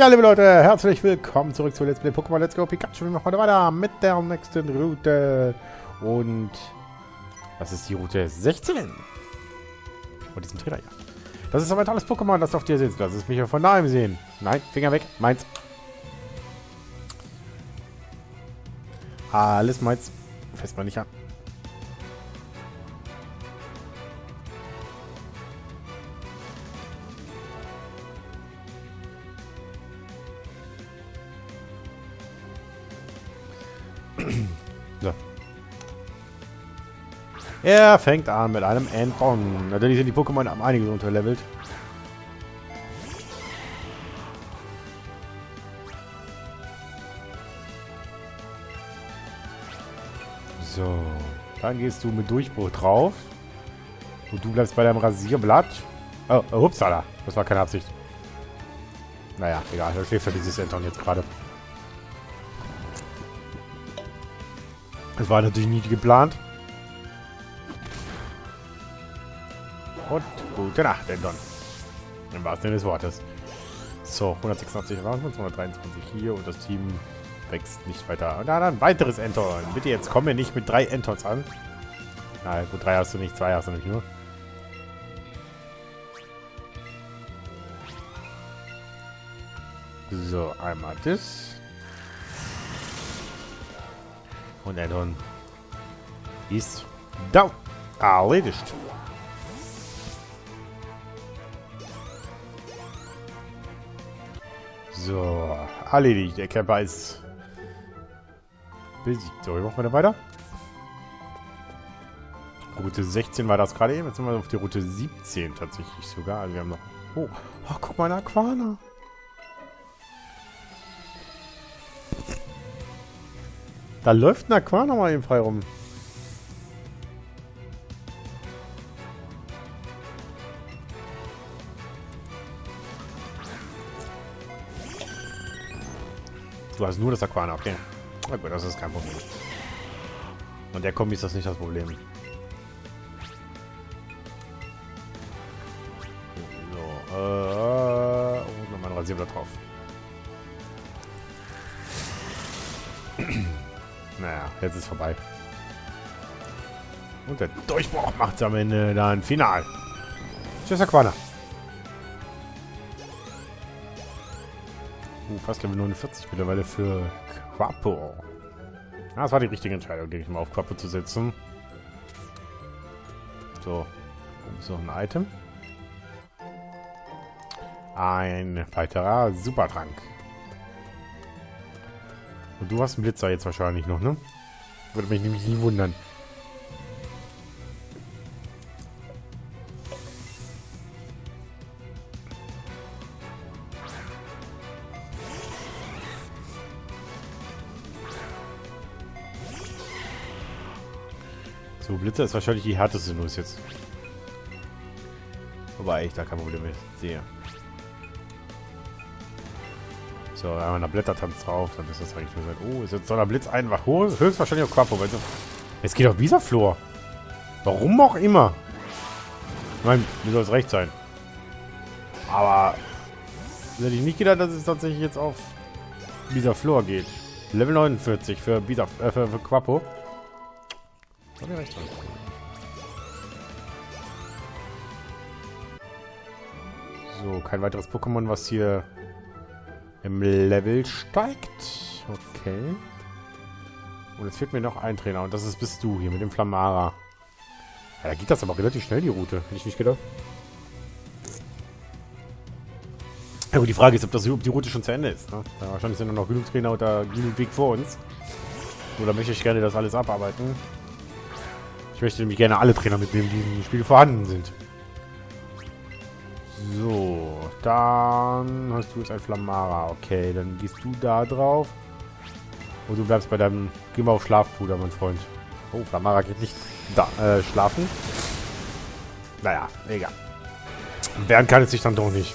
Ja, liebe Leute, herzlich willkommen zurück zu Let's Play Pokémon Let's Go Pikachu. Wir machen heute weiter mit der nächsten Route. Und das ist die Route 16. Von diesem Trainer hier. Das ist aber ein tolles Pokémon, das auf dir sitzt. Das ist mich ja von nahem sehen. Nein, Finger weg. Meins. Alles meins. Fest mal nicht an. Er fängt an mit einem Endbon. Natürlich sind die Pokémon am einiges unterlevelt. So. Dann gehst du mit Durchbruch drauf. Und du bleibst bei deinem Rasierblatt. Oh, oh hupsala. Das war keine Absicht. Naja, egal. Da schläft ja dieses Enton jetzt gerade. Das war natürlich nie geplant. Und gute Nacht, Endon. Im wahrsten Sinne des Wortes. So, 186 waren 223 hier und das Team wächst nicht weiter. Und dann ein weiteres Enton. Bitte jetzt komm mir nicht mit drei Entons an. Na gut, drei hast du nicht, zwei hast du nicht nur. So, einmal das. Und Enton ist down. Erledigt. So, erledigt. Der Camper ist besiegt. So, wir machen wir weiter. Route 16 war das gerade eben. Jetzt sind wir auf die Route 17 tatsächlich sogar. Also wir haben noch... Oh, oh guck mal, eine Aquana. Da läuft ein Aquana mal eben frei rum. Du hast nur das Aquana, okay. Na gut, das ist kein Problem. Und der Kombi ist das nicht das Problem. So, äh, und nochmal ein Rasierblatt drauf. naja, jetzt ist vorbei. Und der Durchbruch macht am Ende dann final. Tschüss, Aquana. Uh, fast Level 49 mittlerweile für Quapo. Ja, das war die richtige Entscheidung, denke ich mal, auf Quapo zu setzen. So. Ist noch ein Item. Ein weiterer Supertrank. Und du hast einen Blitzer jetzt wahrscheinlich noch, ne? Würde mich nämlich nie wundern. Blitzer ist wahrscheinlich die härteste Nuss jetzt. Wobei ich da kein Problem mit sehe. So, einmal ein Blättertanz drauf, dann ist das eigentlich nur Oh, ist jetzt so ein Blitz einfach höchstwahrscheinlich auf Quapo, weil so. Es geht auf Visaflor. Warum auch immer. Ich meine, mir soll es recht sein. Aber hätte ich nicht gedacht, dass es tatsächlich jetzt auf Visaflor geht. Level 49 für, Bisa, äh, für, für Quapo. Da hab ich recht dran. So, kein weiteres Pokémon, was hier im Level steigt. Okay. Und jetzt fehlt mir noch ein Trainer. Und das ist bist du hier mit dem Flamara. Ja, da geht das aber relativ schnell, die Route. Hätte ich nicht gedacht. Ja gut, die Frage ist, ob, das, ob die Route schon zu Ende ist. Ne? Da wahrscheinlich sind noch genug Trainer oder genug Weg vor uns. Da möchte ich gerne das alles abarbeiten. Ich möchte nämlich gerne alle Trainer mitnehmen, die in dem Spiel vorhanden sind. So, dann hast du jetzt ein Flamara. Okay, dann gehst du da drauf. Und du bleibst bei deinem... Geh mal auf Schlafpuder, mein Freund. Oh, Flamara geht nicht da, äh, schlafen. Naja, egal. Wehren kann es sich dann doch nicht.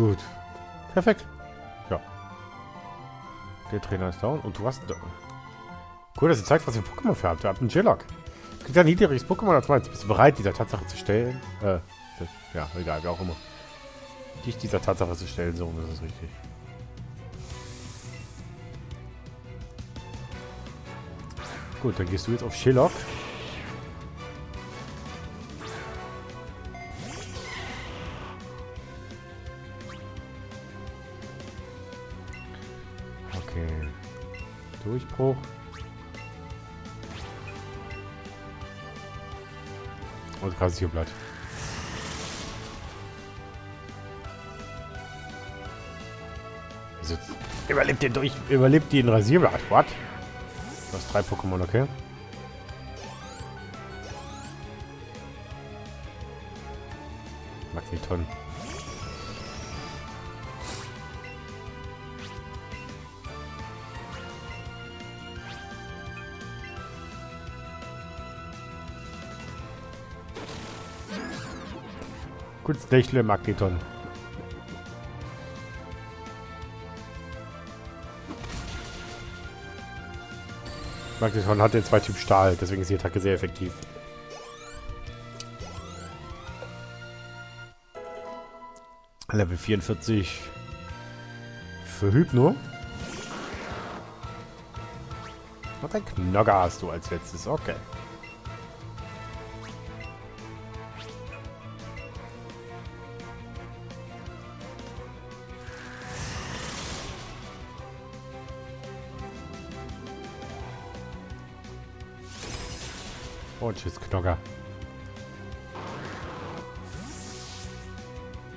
Gut. Perfekt. Ja. Der Trainer ist down. Und du hast... Cool, dass ihr zeigt, was ihr Pokémon für habt. Ihr habt einen Jillock. Kriegt ein niedriges Pokémon als meins. Bist du bereit, dieser Tatsache zu stellen? Äh, ja, egal, wie auch immer. Dich dieser Tatsache zu stellen, so ist es richtig. Gut, dann gehst du jetzt auf Shillock. Okay. Durchbruch. Und Rasierblatt. Also, überlebt den durch. Überlebt die in Rasierblatt. What? Du hast drei Pokémon, okay. Magneton. Kurz Nächle Magneton. Magneton hat den zwei Typ Stahl, deswegen ist die Attacke sehr effektiv. Level 44 für Hypno. Und ein Knogger hast du als letztes. Okay. Oh, tschüss, Knocker.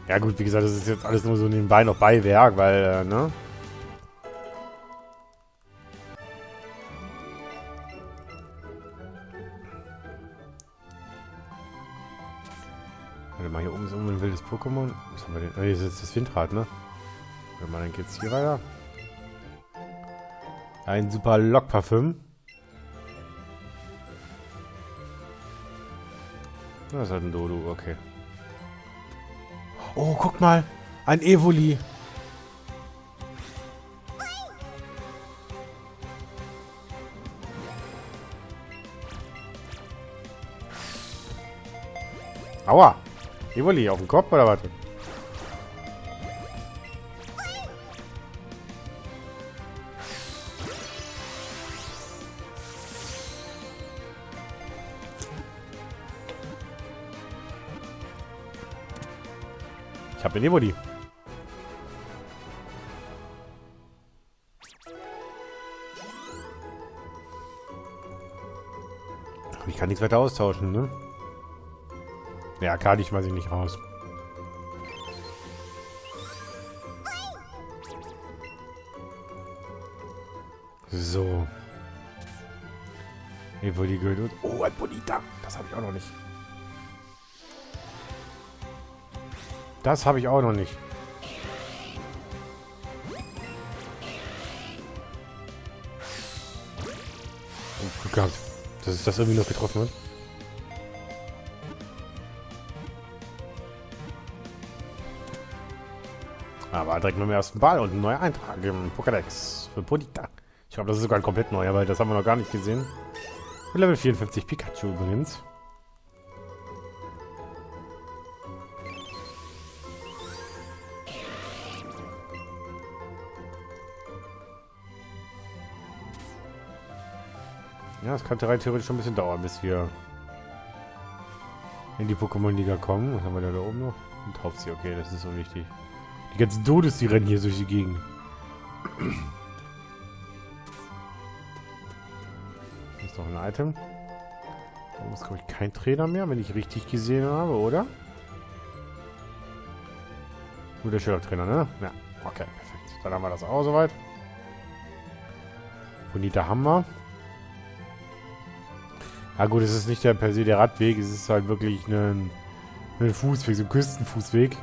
Ja gut, wie gesagt, das ist jetzt alles nur so nebenbei noch Beiwerk, weil, äh, ne? Warte mal, hier oben ist irgendwo ein wildes Pokémon. Was haben wir denn? Oh, hier ist jetzt das Windrad, ne? Warte mal, dann geht's hier weiter. Ein super Lockparfüm. Das ist halt ein Dodo, okay. Oh, guck mal. Ein Evoli. Aua. Evoli auf dem Kopf oder was? Ich den Evoli. Ich kann nichts weiter austauschen, ne? Ja, kann ich sie nicht raus. So. Evoli gehört. Oh, ein Bonita. Das habe ich auch noch nicht. Das habe ich auch noch nicht. Oh, Glück gehabt, dass es das irgendwie noch getroffen hat. Aber direkt mit dem ersten Ball und ein neuer Eintrag im Pokédex für Podita. Ich glaube, das ist sogar ein komplett neuer, weil das haben wir noch gar nicht gesehen. Level 54 Pikachu übrigens. Ja, es könnte rein theoretisch schon ein bisschen dauern, bis wir in die Pokémon-Liga kommen. Was haben wir da, da oben noch? Ein Taubsi, okay, das ist so wichtig. Die ganzen Todes, die rennen hier durch die Gegend. Hier ist noch ein Item. Da ist, glaube ich, kein Trainer mehr, wenn ich richtig gesehen habe, oder? Nur der Sheriff-Trainer, ne? Ja, okay, perfekt. Dann haben wir das auch soweit. Bonita wir. Ja gut, es ist nicht der per se der Radweg, es ist halt wirklich ein, ein Fußweg, so ein Küstenfußweg.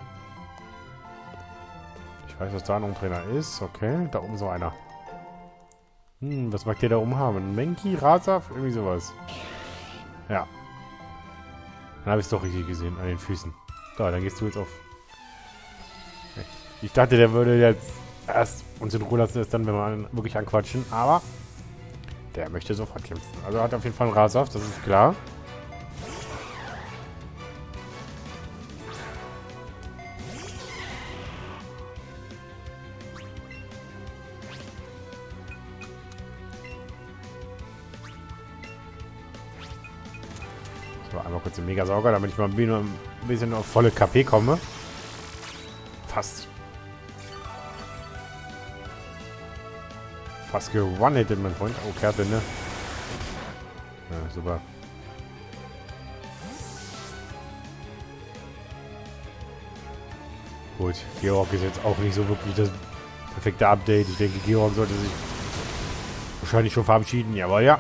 Ich weiß, was da ein Trainer ist. Okay, da oben so einer. Hm, was mag der da oben haben? Ein Menki, Rasaf, irgendwie sowas. Ja. Dann habe ich es doch richtig gesehen, an den Füßen. So, dann gehst du jetzt auf... Ich dachte, der würde jetzt erst uns in Ruhe lassen, ist dann, wenn wir wirklich anquatschen. Aber der möchte sofort kämpfen. Also hat auf jeden Fall einen Rasaft, das ist klar. So, einmal kurz den Megasauger, damit ich mal ein bisschen auf volle KP komme. Fast. Fast gewonnen mein Freund. Oh, Kerte, ne? Ja, super. Gut, Georg ist jetzt auch nicht so wirklich das perfekte Update. Ich denke, Georg sollte sich wahrscheinlich schon verabschieden. Ja, aber ja,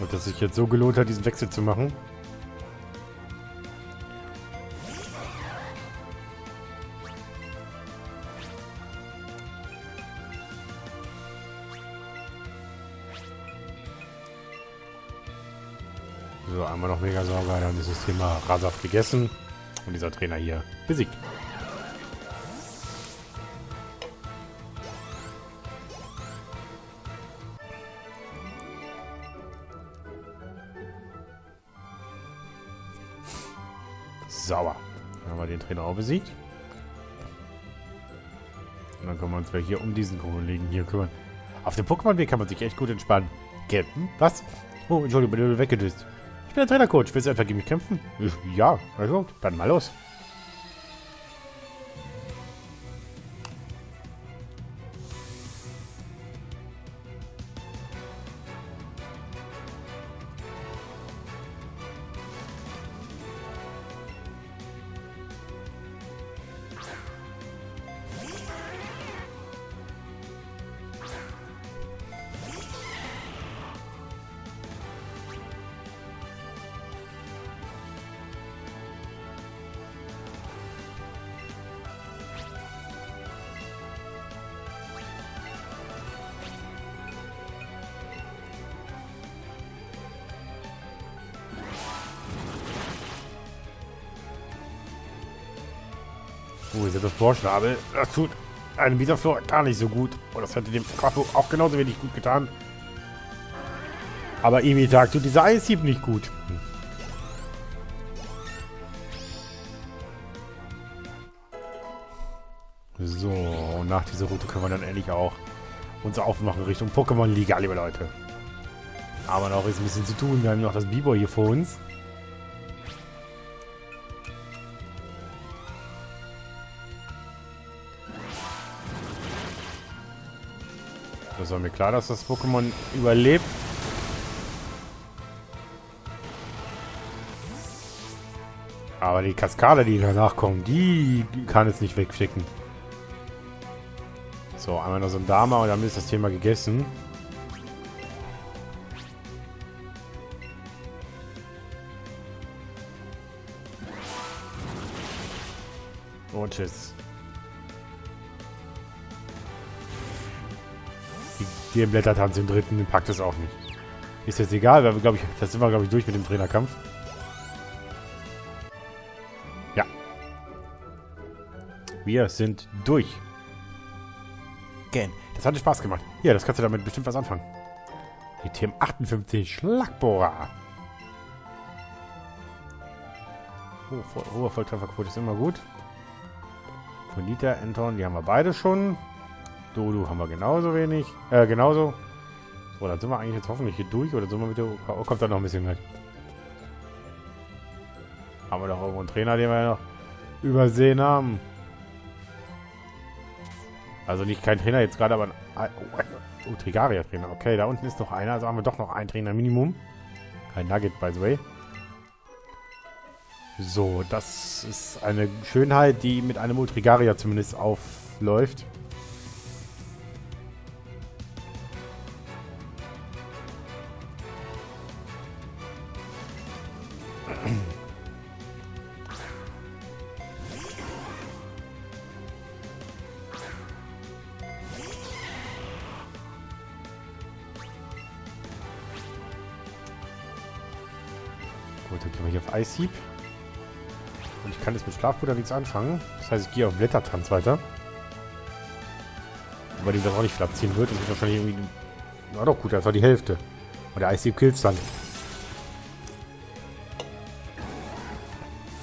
Und dass sich jetzt so gelohnt hat, diesen Wechsel zu machen. So, einmal noch Megasauger, dann ist das Thema Rasaf gegessen. Und dieser Trainer hier besiegt. Sauer. Dann haben wir den Trainer auch besiegt. Und dann können wir uns hier um diesen Kollegen hier kümmern. Auf dem Pokémon-Weg kann man sich echt gut entspannen. Captain? Was? Oh, Entschuldigung, bin weggedüst. Ich bin der Trainercoach. Willst du etwa gegen mich kämpfen? Ja, also, dann mal los. Oh, ist ja das tut einem Bisaflor gar nicht so gut. Und das hätte dem Quaffo auch genauso wenig gut getan. Aber Emi-Tag tut dieser Eishieb nicht gut. So, und nach dieser Route können wir dann endlich auch uns aufmachen Richtung Pokémon-Liga, liebe Leute. Aber noch ist ein bisschen zu tun. Wir haben noch das Bibo hier vor uns. Das war mir klar, dass das Pokémon überlebt. Aber die Kaskade, die danach kommt, die kann es nicht wegschicken. So, einmal noch so ein Dama und dann ist das Thema gegessen. Und tschüss. Die im Blättertanz im dritten packt es auch nicht. Ist jetzt egal, weil wir, glaube ich, das sind wir, glaube ich, durch mit dem Trainerkampf. Ja. Wir sind durch. Gen. Das hatte Spaß gemacht. Ja, das kannst du damit bestimmt was anfangen. Die TM58 Schlagbohrer. Hohe, hohe Volltrefferquote ist immer gut. Bonita, Anton, die haben wir beide schon. Dodo haben wir genauso wenig. Äh, genauso. So, dann sind wir eigentlich jetzt hoffentlich hier durch. Oder sind wir mit der... Oh, kommt da noch ein bisschen mit. Haben wir doch irgendwo einen Trainer, den wir noch übersehen haben. Also nicht kein Trainer jetzt gerade, aber ein... Oh, oh Trigaria-Trainer. Okay, da unten ist noch einer. Also haben wir doch noch einen Trainer Minimum. Kein Nugget, by the way. So, das ist eine Schönheit, die mit einem Ultrigaria zumindest aufläuft. Gut, dann gehen wir hier auf Eishieb. Und ich kann jetzt mit Schlafpuder nichts anfangen. Das heißt, ich gehe auf Blättertanz weiter. Weil die das auch nicht platzieren wird. Das wird wahrscheinlich irgendwie... Na doch, gut, das war die Hälfte. Und der Ice Kills dann.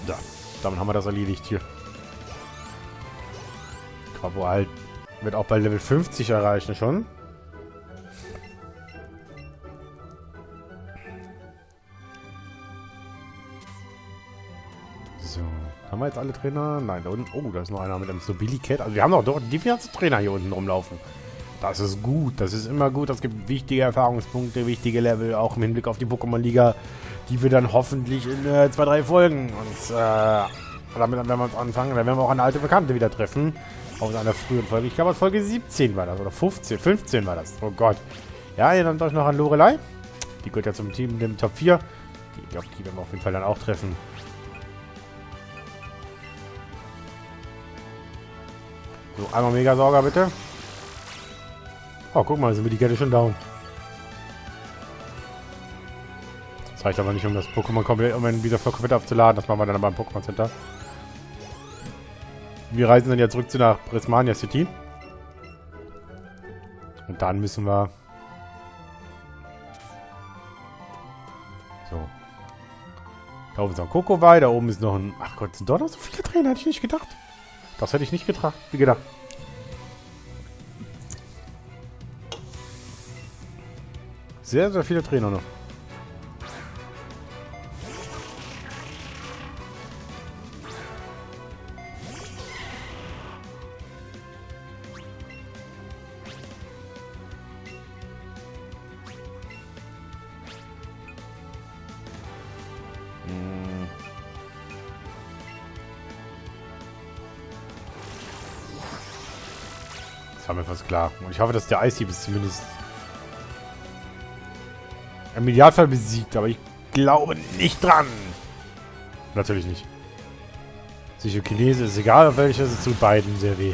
Da. Damit haben wir das erledigt hier. Quabo halt wird auch bei Level 50 erreichen schon. Jetzt alle Trainer? Nein, da unten. Oh, da ist noch einer mit einem Billy Cat. Also wir haben doch die ganzen Trainer hier unten rumlaufen. Das ist gut. Das ist immer gut. Das gibt wichtige Erfahrungspunkte, wichtige Level, auch im Hinblick auf die Pokémon-Liga, die wir dann hoffentlich in äh, zwei, drei Folgen uns, äh, damit werden wir uns anfangen. Dann werden wir auch eine alte Bekannte wieder treffen. Aus einer frühen Folge. Ich glaube, Folge 17 war das. Oder 15. 15 war das. Oh Gott. Ja, ihr erinnert euch noch an Lorelei. Die gehört ja zum Team, dem Top 4. Die, ich glaube, die werden wir auf jeden Fall dann auch treffen. So, einmal Mega-Sauger bitte. Oh, guck mal, sind wir die Kette schon down. Das reicht aber nicht, um das Pokémon komplett, um ihn wieder komplett aufzuladen. Das machen wir dann aber im Pokémon Center. Wir reisen dann ja zurück zu nach Prismania City. Und dann müssen wir... So. Da oben ist noch ein Kokowai, da oben ist noch ein... Ach Gott, sind dort noch so viele Trainer? Hätte ich nicht gedacht. Das hätte ich nicht gedacht. Wie gedacht. Sehr, sehr viele Trainer noch. War mir fast klar. Und ich hoffe, dass der Eishieb ist zumindest im Idealfall besiegt, aber ich glaube nicht dran. Natürlich nicht. Psychokinese ist egal, auf welcher sie zu beiden sehr weh.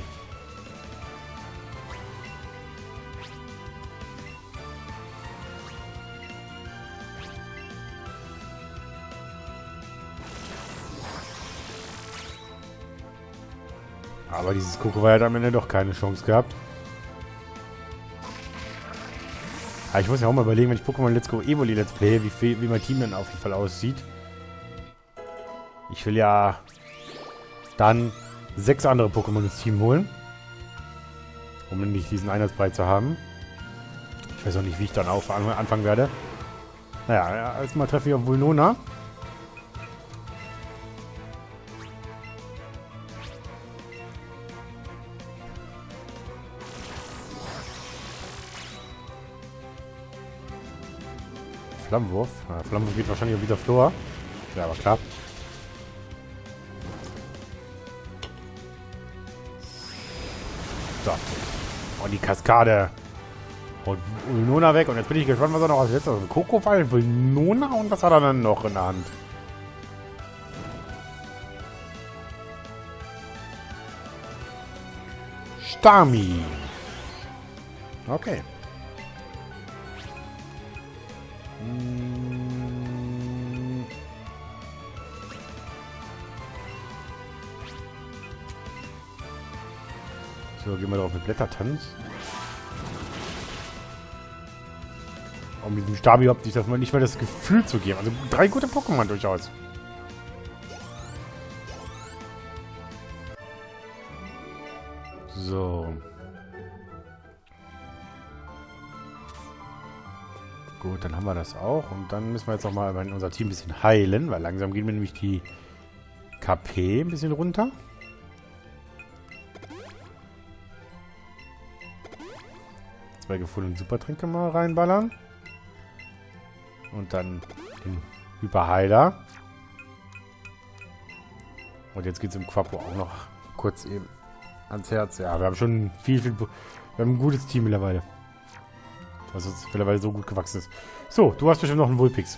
Aber dieses Kokowai hat am Ende doch keine Chance gehabt. Aber ich muss ja auch mal überlegen, wenn ich Pokémon Let's Go Evoli Let's Play, wie, wie mein Team dann auf jeden Fall aussieht. Ich will ja dann sechs andere Pokémon ins Team holen. Um nicht diesen Einheitsbrei zu haben. Ich weiß auch nicht, wie ich dann auf anfangen werde. Naja, erstmal treffe ich auf Vulnona. Flammenwurf. Ja, Flammenwurf geht wahrscheinlich auf wieder Flor. Ja, aber klar. So. Und die Kaskade. Und Ulnona weg. Und jetzt bin ich gespannt, was er noch als letztes hat. Kokofall, Ulnona und was hat er dann noch in der Hand? Stami. Okay. So, gehen wir drauf mit Blättertanz. Um diesem Stabi überhaupt nicht, nicht mehr das Gefühl zu geben. Also drei gute Pokémon durchaus. So. Gut, dann haben wir das auch. Und dann müssen wir jetzt noch mal unser Team ein bisschen heilen, weil langsam gehen wir nämlich die KP ein bisschen runter. Zwei gefundenen Supertränke mal reinballern. Und dann den Hyperheiler. Und jetzt geht es im Quapo auch noch kurz eben ans Herz. Ja, wir haben schon viel, viel... Wir haben ein gutes Team mittlerweile. Was uns mittlerweile so gut gewachsen ist. So, du hast bestimmt noch einen Vulpix.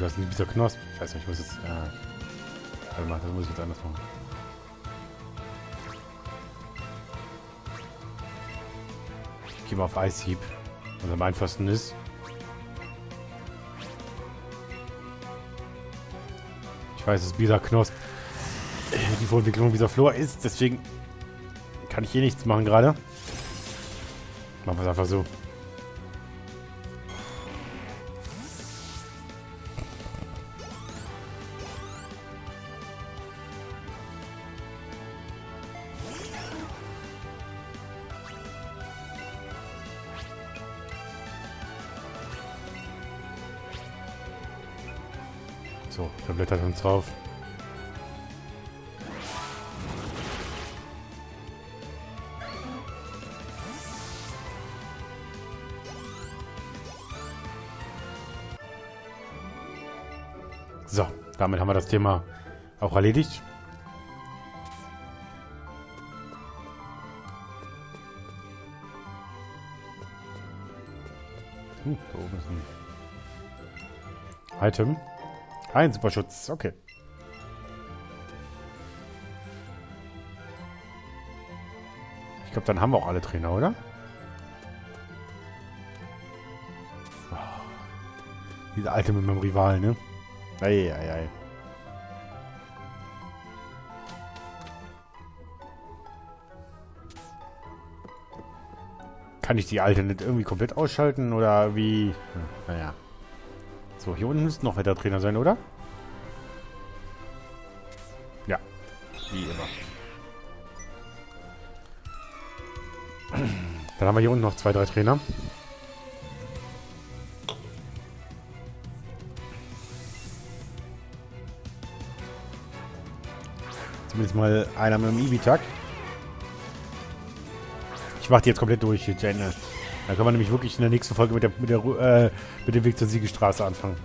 Du hast einen dieser Knosp. Scheiße, ich muss jetzt... Ja. Warte mal, das muss ich jetzt anders machen. Ich gehe mal auf Eishieb. Was am einfachsten ist. Ich weiß, dass dieser Knosp die Vorentwicklung dieser Flor ist, deswegen kann ich hier nichts machen gerade. Machen wir es einfach so. So, da blättert uns drauf. So, damit haben wir das Thema auch erledigt. Hm, da oben ist ein Item. Ein Superschutz, okay. Ich glaube, dann haben wir auch alle Trainer, oder? Oh. Diese alte mit meinem Rivalen, ne? Ei, ei, ei. Kann ich die alte nicht irgendwie komplett ausschalten oder wie? Hm, naja. So, hier unten müsste noch weiter Trainer sein, oder? Ja. Wie immer. Dann haben wir hier unten noch zwei, drei Trainer. Zumindest mal einer mit dem Ibitak. Ich mache die jetzt komplett durch Ende. Da kann man nämlich wirklich in der nächsten Folge mit, der, mit, der, äh, mit dem Weg zur Siegestraße anfangen.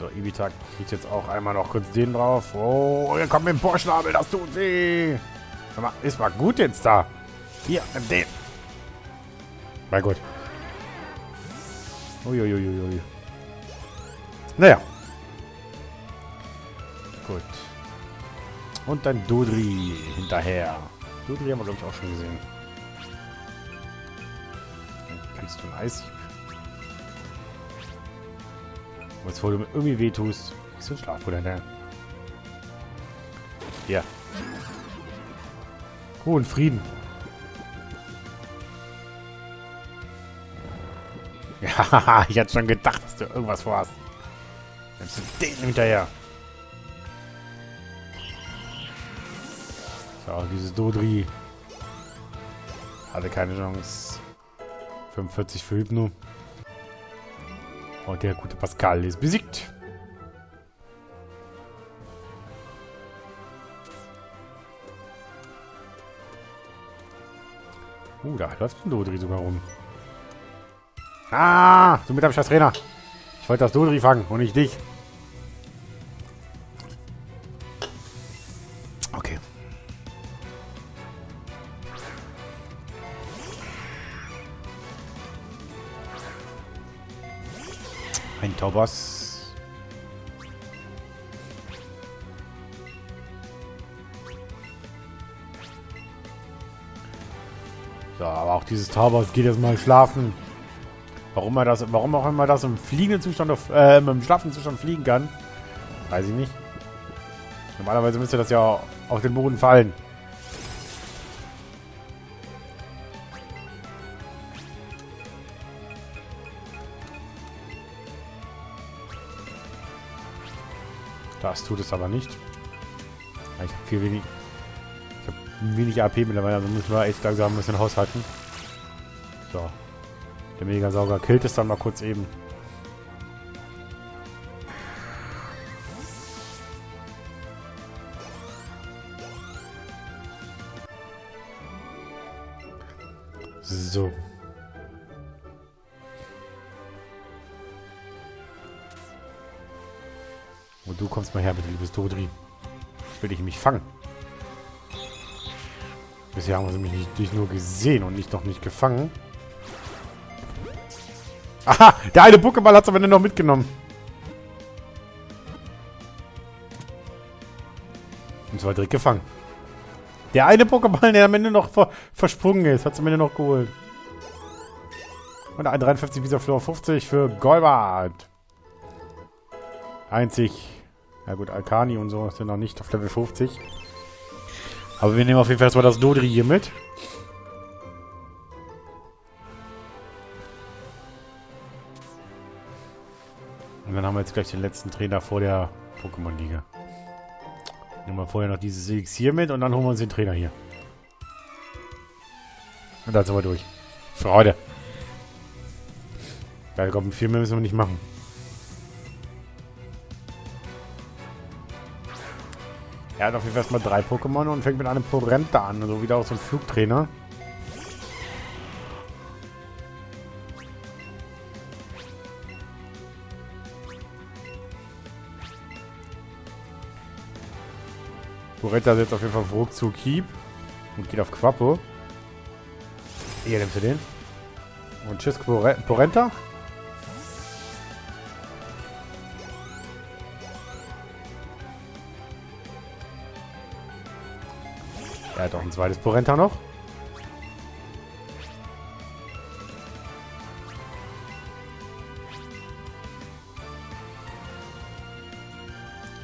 So, Ibitak kriegt jetzt auch einmal noch kurz den drauf. Oh, hier kommt mit dem Porschnabel, das tut. Aber ist mal gut jetzt da. Hier, den. Na gut. Uiuiuiui. Naja. Gut. Und dann Dudri hinterher. Dudri haben wir, glaube ich, auch schon gesehen. Kriegst du ein Eis. Was wo du mir irgendwie wehtust. Kriegst du ein Schlafbruder hinterher. Hier. Ruhe und Frieden. Ja, ich hatte schon gedacht, dass du irgendwas vorhast. Nimmst du den hinterher. So, dieses Dodri. Hatte keine Chance. 45 für Hypno. Und der gute Pascal ist besiegt. Uh, da läuft ein Dodri sogar rum. Ah, du mit deinem scheiß Trainer. Ich wollte das Dodri fangen und nicht dich. Ein Taubers. So, aber auch dieses Taubers geht jetzt mal schlafen. Warum er das, warum auch immer das im fliegenden Zustand auf, äh, im schlafenden Zustand fliegen kann, weiß ich nicht. Normalerweise müsste das ja auf den Boden fallen. Das tut es aber nicht. Ich habe viel wenig. Ich habe wenig AP mittlerweile, also müssen wir echt langsam ein bisschen haushalten. So. Der Megasauger killt es dann mal kurz eben. Liebes Todri. Ich will dich nämlich fangen. Bisher haben sie mich nicht, nicht nur gesehen und nicht noch nicht gefangen. Aha, der eine Pokéball hat es am Ende noch mitgenommen. Und zwar direkt gefangen. Der eine Pokéball, der am Ende noch ver versprungen ist, hat es am Ende noch geholt. Und ein 53 Visa Floor 50 für Golbart. Einzig. Ja gut, Alkani und so sind noch nicht auf Level 50. Aber wir nehmen auf jeden Fall erstmal das Dodri hier mit. Und dann haben wir jetzt gleich den letzten Trainer vor der Pokémon-Liga. Nehmen wir vorher noch dieses Elixier mit und dann holen wir uns den Trainer hier. Und dann sind wir durch. Freude. Geil, komm, viel mehr müssen wir nicht machen. Er hat auf jeden Fall erstmal drei Pokémon und fängt mit einem Porenta an. So wieder auch so ein Flugtrainer. Porenta setzt auf jeden Fall auf zu Keep und geht auf Quappo. Hier nimmst du den. Und tschüss Porenta. Er hat auch ein zweites Porenta noch.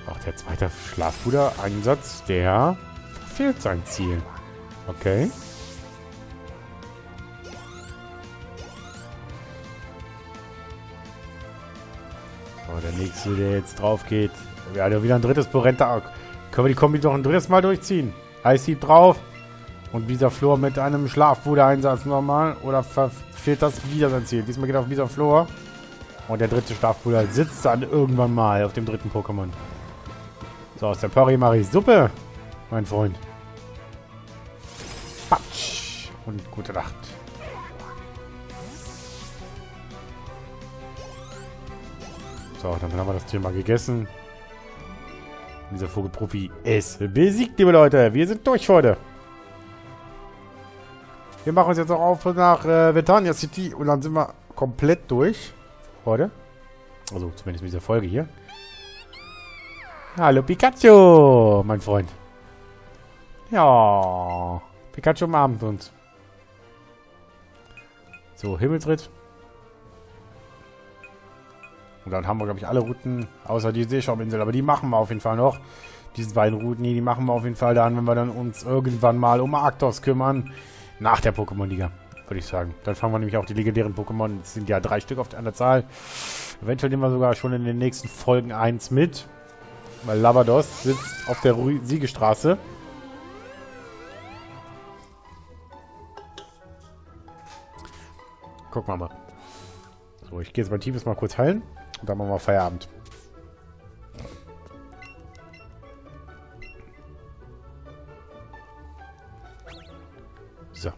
Auch der zweite Schlafbruder-Einsatz, der fehlt sein Ziel. Okay. Der nächste, der jetzt drauf geht. Ja, der wieder ein drittes Porenta. Können wir die Kombi doch ein drittes Mal durchziehen? Eishieb drauf. Und dieser Flor mit einem Schlafbude-Einsatz nochmal. Oder verfehlt das wieder sein Ziel? Diesmal geht er auf dieser Flor. Und der dritte Schlafbruder sitzt dann irgendwann mal auf dem dritten Pokémon. So, aus der Parimari-Suppe, mein Freund. Patsch. Und gute Nacht. So, dann haben wir das Thema gegessen. Dieser Vogelprofi ist besiegt, liebe Leute. Wir sind durch heute. Wir machen uns jetzt auch auf nach äh, Vetania City und dann sind wir komplett durch. Heute. Also zumindest mit dieser Folge hier. Hallo Pikachu, mein Freund. Ja, Pikachu umarmt uns. So, Himmelsritt. Und dann haben wir, glaube ich, alle Routen, außer die Seeschauminsel. Aber die machen wir auf jeden Fall noch. Diese beiden Routen hier, die machen wir auf jeden Fall dann, wenn wir dann uns irgendwann mal um Arktos kümmern. Nach der Pokémon-Liga, würde ich sagen. Dann fangen wir nämlich auch die legendären Pokémon. Es sind ja drei Stück auf der Zahl. Eventuell nehmen wir sogar schon in den nächsten Folgen eins mit. Weil Lavados sitzt auf der Ru Siegestraße. Gucken wir mal. So, ich gehe jetzt mein Team jetzt mal kurz heilen. Und dann machen wir Feierabend. So.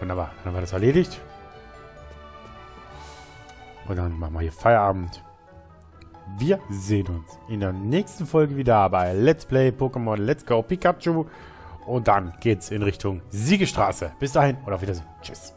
Wunderbar, dann haben wir das erledigt. Und dann machen wir hier Feierabend. Wir sehen uns in der nächsten Folge wieder bei Let's Play Pokémon Let's Go Pikachu. Und dann geht's in Richtung Siegestraße. Bis dahin und auf Wiedersehen. Tschüss.